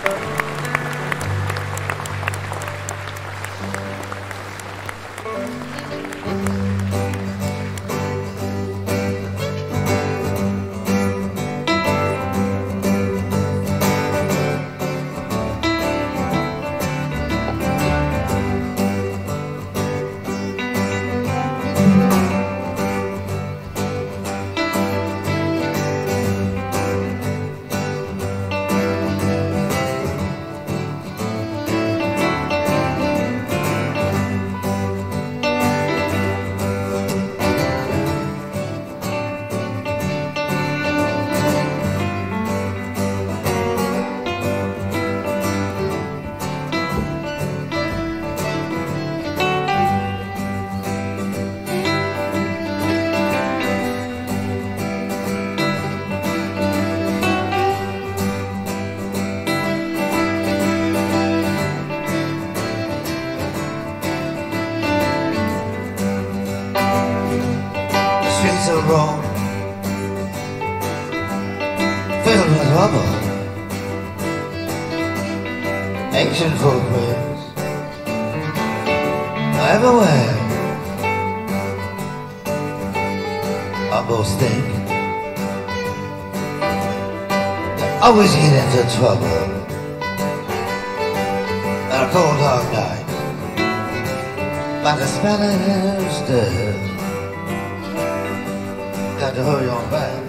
streets of Rome filled with rubble, ancient footprints. Everywhere. Almost think always get into trouble. On a cold hard night. Like a Spanish death got to hurry on back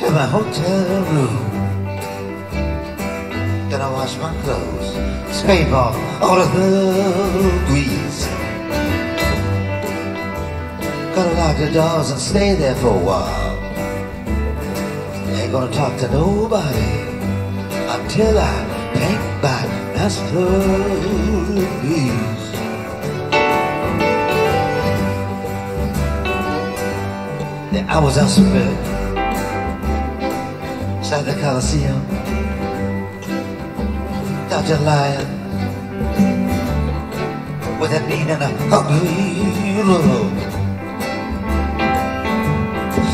to my hotel room. Gonna wash my clothes, scrape off all of the grease. Gonna lock the doors and stay there for a while. Ain't gonna talk to nobody until I paint my masterpiece. I was elsewhere, inside the Coliseum, Dr. Lion, with a mean and a hungry look.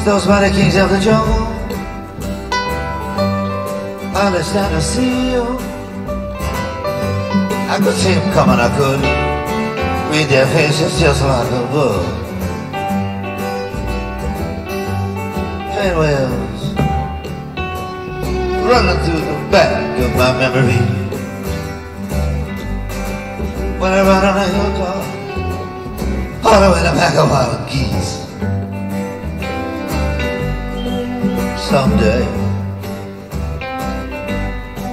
Those mighty kings of the jungle, I understand to see you. I could see them coming, I could read their faces just like a book. Train running through the back of my memory. When I run on a hilltop, following a pack of wild geese. Someday,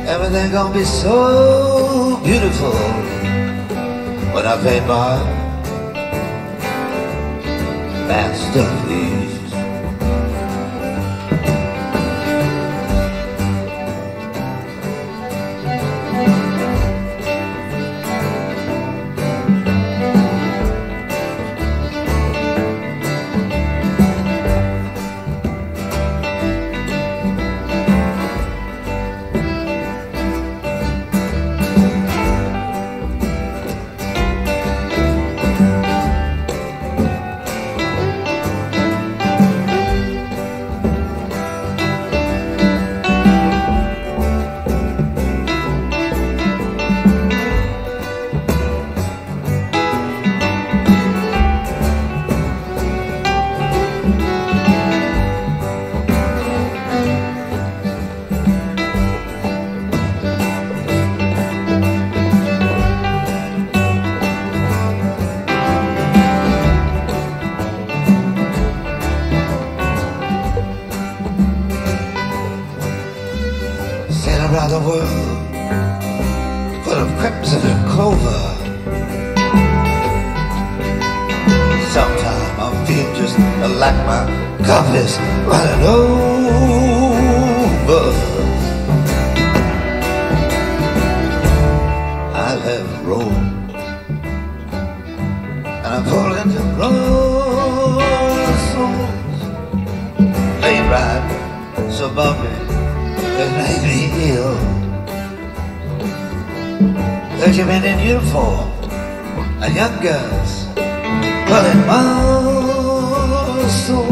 everything gonna be so beautiful when I pay my masterpiece. Around the world full of crimson and clover. Sometimes I feel just like my cup is running over. I have roamed and I'm falling to souls. They ride so bumpy that made me ill. Clergymen in uniform and young girls pulling my soul.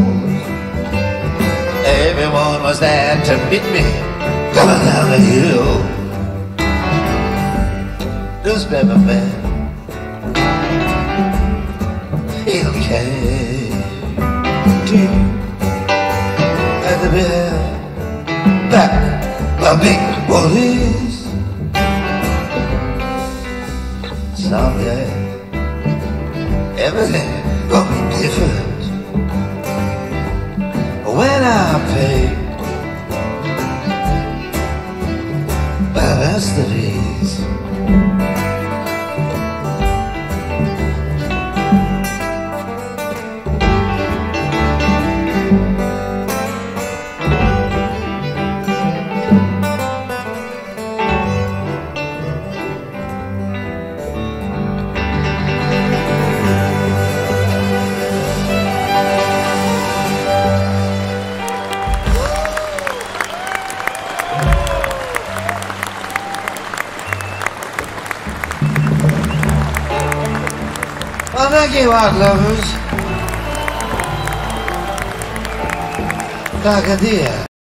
Everyone was there to meet me coming down the hill. Newspaper man, he'll carry at the bell back by big police. Someday everything gonna be different when I pay my masterpiece. Well, thank you, art lovers. Like a deer.